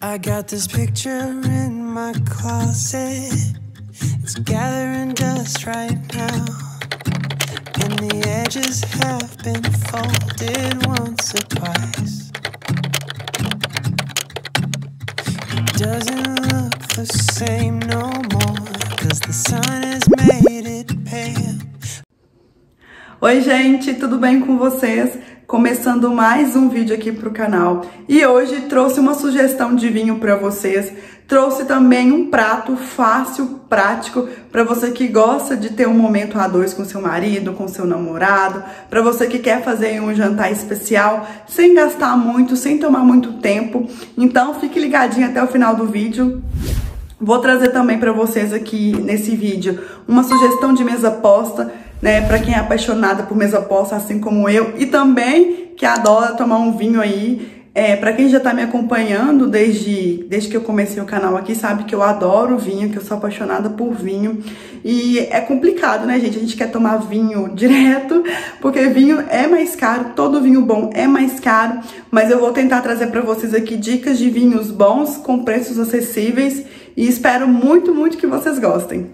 I got this picture in my closet. It's gathering dust right now. And the edges have been folded once or twice. It doesn't look the same no more. Cause the sun has made it pale. Oi gente, tudo bem com vocês? Começando mais um vídeo aqui pro canal e hoje trouxe uma sugestão de vinho para vocês, trouxe também um prato fácil, prático para você que gosta de ter um momento a dois com seu marido, com seu namorado, para você que quer fazer um jantar especial sem gastar muito, sem tomar muito tempo. Então fique ligadinho até o final do vídeo. Vou trazer também para vocês aqui nesse vídeo uma sugestão de mesa posta né? Para quem é apaixonada por mesa posta, assim como eu, e também que adora tomar um vinho aí. É, para quem já tá me acompanhando desde, desde que eu comecei o canal aqui, sabe que eu adoro vinho, que eu sou apaixonada por vinho. E é complicado, né, gente? A gente quer tomar vinho direto, porque vinho é mais caro, todo vinho bom é mais caro. Mas eu vou tentar trazer para vocês aqui dicas de vinhos bons, com preços acessíveis. E espero muito, muito que vocês gostem.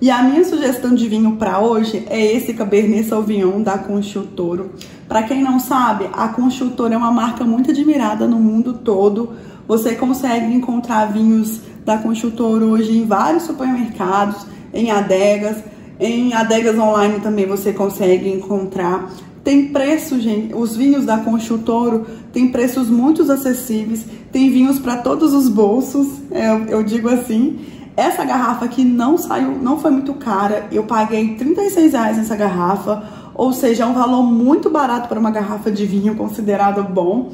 E a minha sugestão de vinho para hoje é esse Cabernet Sauvignon da Conchutoro. Para quem não sabe, a Conchutoro é uma marca muito admirada no mundo todo. Você consegue encontrar vinhos da Conchutoro hoje em vários supermercados, em adegas, em adegas online também você consegue encontrar. Tem preço, gente, os vinhos da Conchutoro tem preços muito acessíveis, tem vinhos para todos os bolsos, eu, eu digo assim. Essa garrafa aqui não saiu, não foi muito cara. Eu paguei 36 reais nessa garrafa, ou seja, é um valor muito barato para uma garrafa de vinho considerado bom.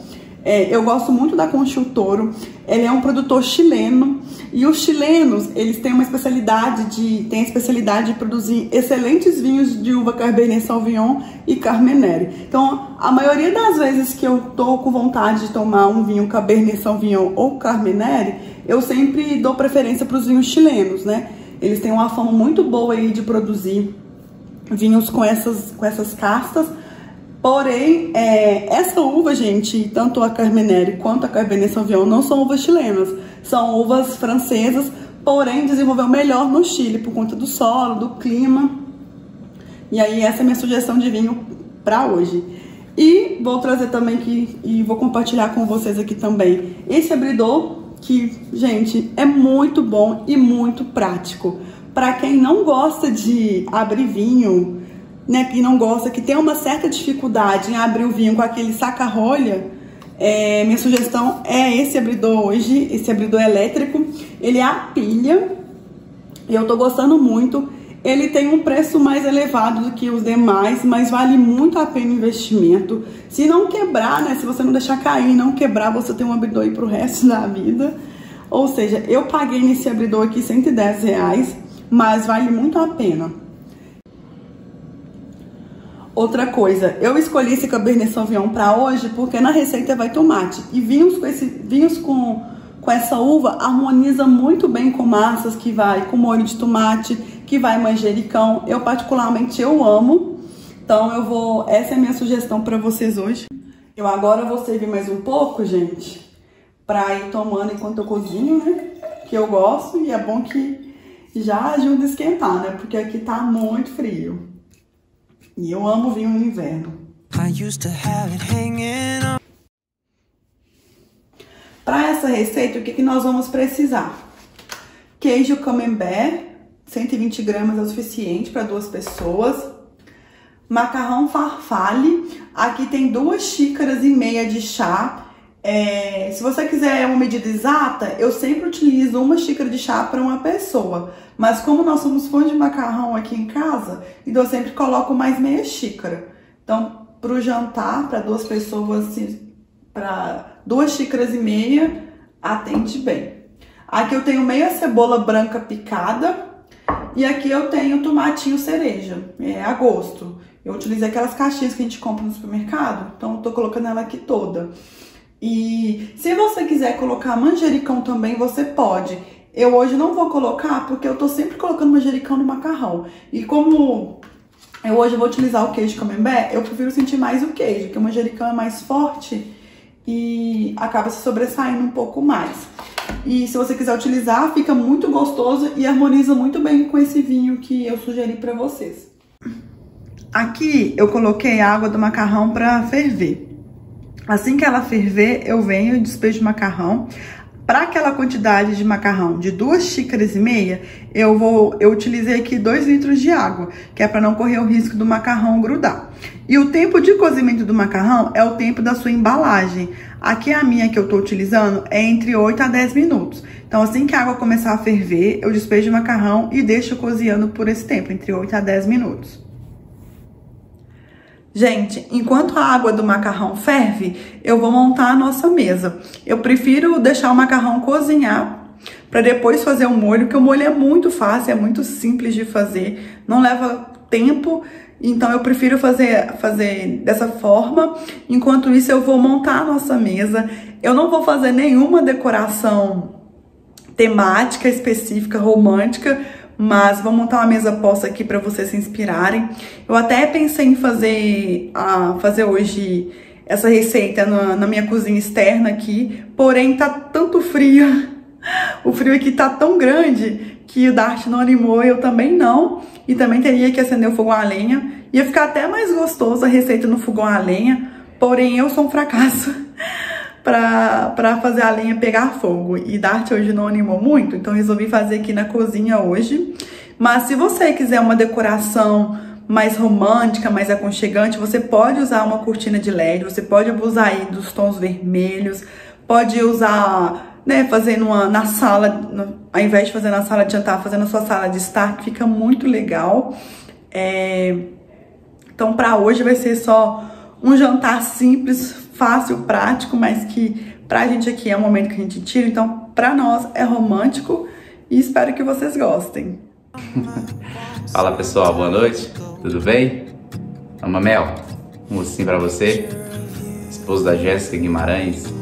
É, eu gosto muito da Conchutoro. Ele é um produtor chileno e os chilenos eles têm uma especialidade de têm a especialidade de produzir excelentes vinhos de uva Cabernet Sauvignon e Carmenere. Então, a maioria das vezes que eu tô com vontade de tomar um vinho Cabernet Sauvignon ou Carmenere, eu sempre dou preferência para os vinhos chilenos, né? Eles têm uma fama muito boa aí de produzir vinhos com essas com essas castas Porém, é, essa uva, gente, tanto a Carmenere quanto a Cabernet Sauvignon não são uvas chilenas, são uvas francesas, porém desenvolveu melhor no Chile por conta do solo, do clima. E aí essa é a minha sugestão de vinho para hoje. E vou trazer também aqui e vou compartilhar com vocês aqui também esse abridor que, gente, é muito bom e muito prático. Para quem não gosta de abrir vinho, né, que não gosta, que tem uma certa dificuldade em abrir o vinho com aquele saca-rolha, é, minha sugestão é esse abridor hoje, esse abridor elétrico. Ele é a pilha e eu tô gostando muito. Ele tem um preço mais elevado do que os demais, mas vale muito a pena o investimento. Se não quebrar, né, se você não deixar cair, não quebrar, você tem um abridor aí pro resto da vida. Ou seja, eu paguei nesse abridor aqui 110 reais, mas vale muito a pena. Outra coisa, eu escolhi esse Cabernet Sauvignon para hoje porque na receita vai tomate. E vinhos com, esse, vinhos com, com essa uva harmoniza muito bem com massas que vai com molho de tomate, que vai manjericão. Eu particularmente eu amo. Então eu vou, essa é a minha sugestão para vocês hoje. Eu agora vou servir mais um pouco, gente, para ir tomando enquanto eu cozinho, né? Que eu gosto e é bom que já ajuda a esquentar, né? Porque aqui tá muito frio. E eu amo vinho no inverno. Para essa receita, o que, que nós vamos precisar? Queijo camembert, 120 gramas é o suficiente para duas pessoas. Macarrão farfalle, aqui tem duas xícaras e meia de chá. É, se você quiser uma medida exata, eu sempre utilizo uma xícara de chá para uma pessoa. Mas como nós somos fãs de macarrão aqui em casa, então eu sempre coloco mais meia xícara. Então, para o jantar, para duas pessoas, assim, para duas xícaras e meia, atende bem. Aqui eu tenho meia cebola branca picada e aqui eu tenho tomatinho cereja, é a gosto. Eu utilizo aquelas caixinhas que a gente compra no supermercado, então eu tô colocando ela aqui toda. E se você quiser colocar manjericão também, você pode. Eu hoje não vou colocar porque eu tô sempre colocando manjericão no macarrão. E como eu hoje vou utilizar o queijo camembert, eu prefiro sentir mais o queijo, que o manjericão é mais forte e acaba se sobressaindo um pouco mais. E se você quiser utilizar, fica muito gostoso e harmoniza muito bem com esse vinho que eu sugeri para vocês. Aqui eu coloquei a água do macarrão para ferver. Assim que ela ferver, eu venho e despejo o macarrão. Para aquela quantidade de macarrão de duas xícaras e meia, eu vou, eu utilizei aqui dois litros de água, que é para não correr o risco do macarrão grudar. E o tempo de cozimento do macarrão é o tempo da sua embalagem. Aqui a minha que eu tô utilizando é entre 8 a 10 minutos. Então assim que a água começar a ferver, eu despejo o macarrão e deixo cozinhando por esse tempo, entre 8 a 10 minutos. Gente, enquanto a água do macarrão ferve, eu vou montar a nossa mesa. Eu prefiro deixar o macarrão cozinhar para depois fazer o molho, que o molho é muito fácil, é muito simples de fazer, não leva tempo, então eu prefiro fazer, fazer dessa forma. Enquanto isso, eu vou montar a nossa mesa. Eu não vou fazer nenhuma decoração temática específica, romântica, mas vou montar uma mesa posta aqui para vocês se inspirarem. Eu até pensei em fazer, uh, fazer hoje essa receita na, na minha cozinha externa aqui, porém tá tanto frio, o frio aqui tá tão grande que o Dart não animou, eu também não, e também teria que acender o fogão a lenha. Ia ficar até mais gostoso a receita no fogão a lenha, porém eu sou um fracasso para fazer a lenha pegar fogo. E Dart hoje não animou muito, então resolvi fazer aqui na cozinha hoje. Mas se você quiser uma decoração mais romântica, mais aconchegante, você pode usar uma cortina de LED, você pode usar aí dos tons vermelhos, pode usar, né, fazendo uma, na sala, no, ao invés de fazer na sala de jantar, fazendo a sua sala de estar, que fica muito legal. É, então, para hoje vai ser só um jantar simples, fácil, prático, mas que pra gente aqui é um momento que a gente tira, então pra nós é romântico e espero que vocês gostem. Fala pessoal, boa noite, tudo bem? Ama Mel, um mocinho pra você, esposo da Jéssica Guimarães.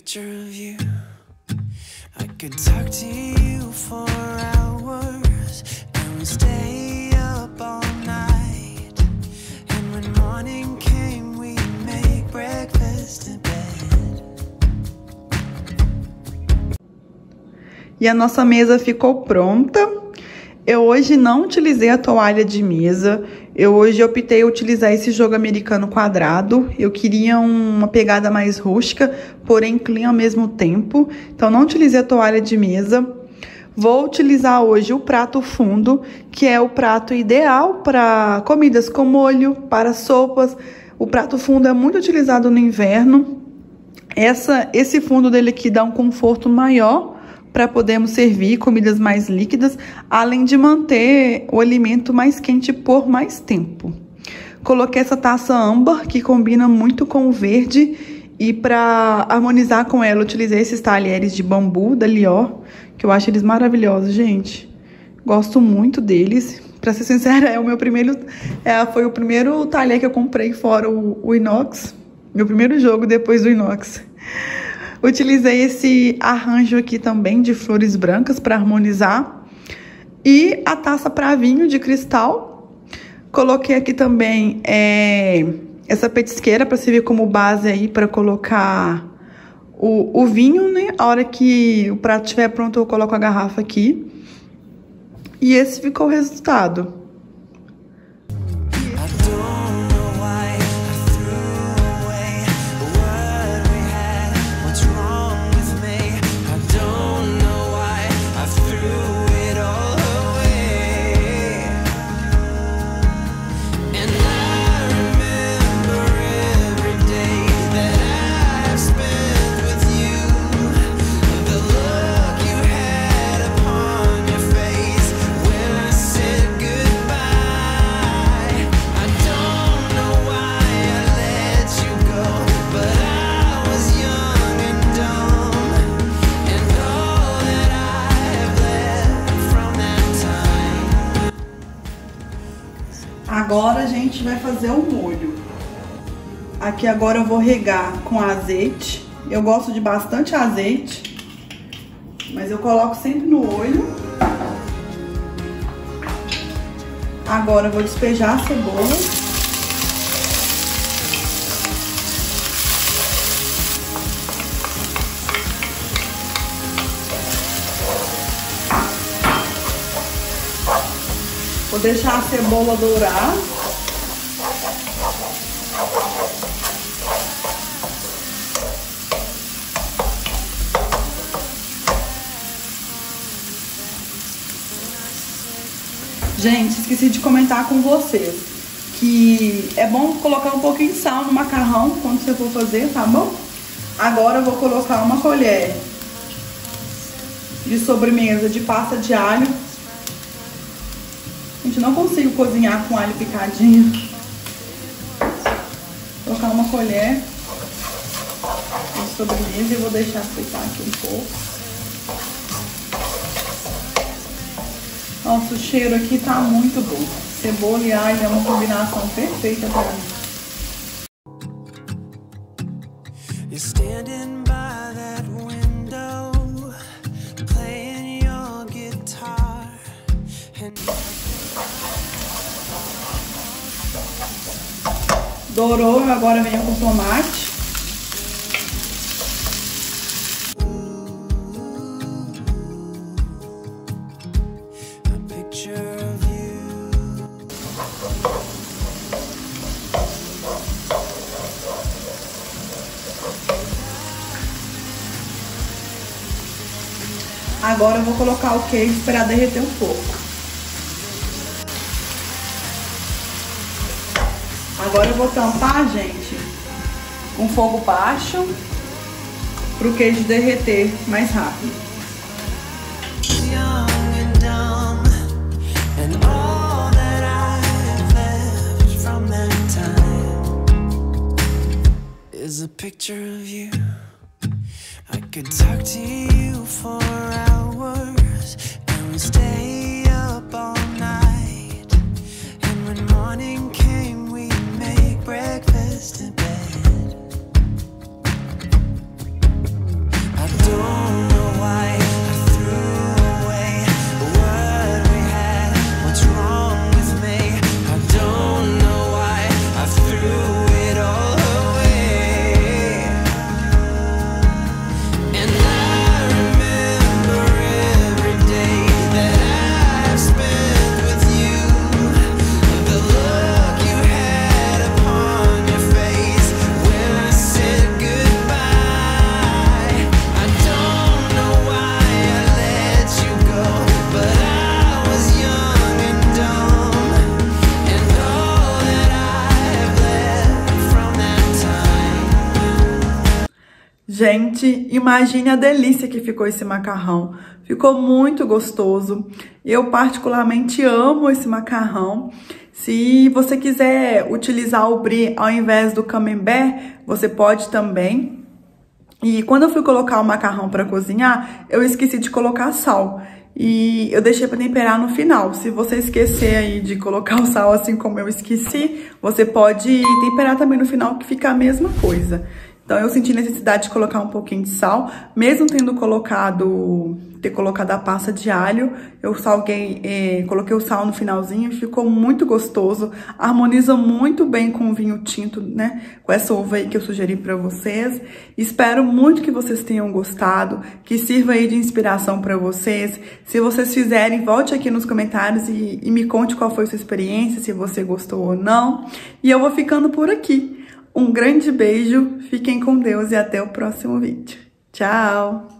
Picture of you. I could talk to you for hours and we stay up all night. And when morning came, we breakfast in bed. E a nossa mesa ficou pronta. Eu hoje não utilizei a toalha de mesa. Eu hoje optei utilizar esse jogo americano quadrado. Eu queria uma pegada mais rústica, porém clean ao mesmo tempo. Então não utilizei a toalha de mesa. Vou utilizar hoje o prato fundo, que é o prato ideal para comidas com molho, para sopas. O prato fundo é muito utilizado no inverno. Essa, esse fundo dele aqui dá um conforto maior para podermos servir comidas mais líquidas, além de manter o alimento mais quente por mais tempo. Coloquei essa taça âmbar, que combina muito com o verde, e para harmonizar com ela, utilizei esses talheres de bambu da Lior, que eu acho eles maravilhosos, gente. Gosto muito deles. Para ser sincera, é o meu primeiro, é, foi o primeiro talher que eu comprei fora o, o inox. Meu primeiro jogo depois do inox. Utilizei esse arranjo aqui também de flores brancas para harmonizar. E a taça para vinho de cristal. Coloquei aqui também é, essa petisqueira para servir como base aí para colocar o, o vinho, né? A hora que o prato estiver pronto, eu coloco a garrafa aqui. E esse ficou o resultado. Fazer o molho. Aqui agora eu vou regar com azeite. Eu gosto de bastante azeite, mas eu coloco sempre no olho. Agora eu vou despejar a cebola. Vou deixar a cebola dourar. Gente, esqueci de comentar com vocês que é bom colocar um pouquinho de sal no macarrão quando você for fazer, tá bom? Agora eu vou colocar uma colher de sobremesa de pasta de alho. Gente, não consigo cozinhar com alho picadinho. Vou colocar uma colher de sobremesa e vou deixar fritar aqui um pouco. Nossa, o cheiro aqui tá muito bom. Cebola e alho é uma combinação perfeita pra mim. Dourou, agora venho com tomate. Agora eu vou colocar o queijo para derreter um pouco. Agora eu vou tampar, gente, com fogo baixo para o queijo derreter mais rápido. is a picture of you. I could talk to you for hours, and we stay up all night. And when morning breakfast in Gente, imagine a delícia que ficou esse macarrão. Ficou muito gostoso. Eu particularmente amo esse macarrão. Se você quiser utilizar o brie ao invés do camembert, você pode também. E quando eu fui colocar o macarrão para cozinhar, eu esqueci de colocar sal. E eu deixei para temperar no final. Se você esquecer aí de colocar o sal assim como eu esqueci, você pode temperar também no final que fica a mesma coisa. Então eu senti necessidade de colocar um pouquinho de sal, mesmo tendo colocado ter colocado a pasta de alho, eu salguei, eh, coloquei o sal no finalzinho ficou muito gostoso, harmoniza muito bem com o vinho tinto, né? Com essa uva aí que eu sugeri para vocês. Espero muito que vocês tenham gostado, que sirva aí de inspiração para vocês. Se vocês fizerem, volte aqui nos comentários e, e me conte qual foi sua experiência, se você gostou ou não. E eu vou ficando por aqui. Um grande beijo, fiquem com Deus e até o próximo vídeo. Tchau!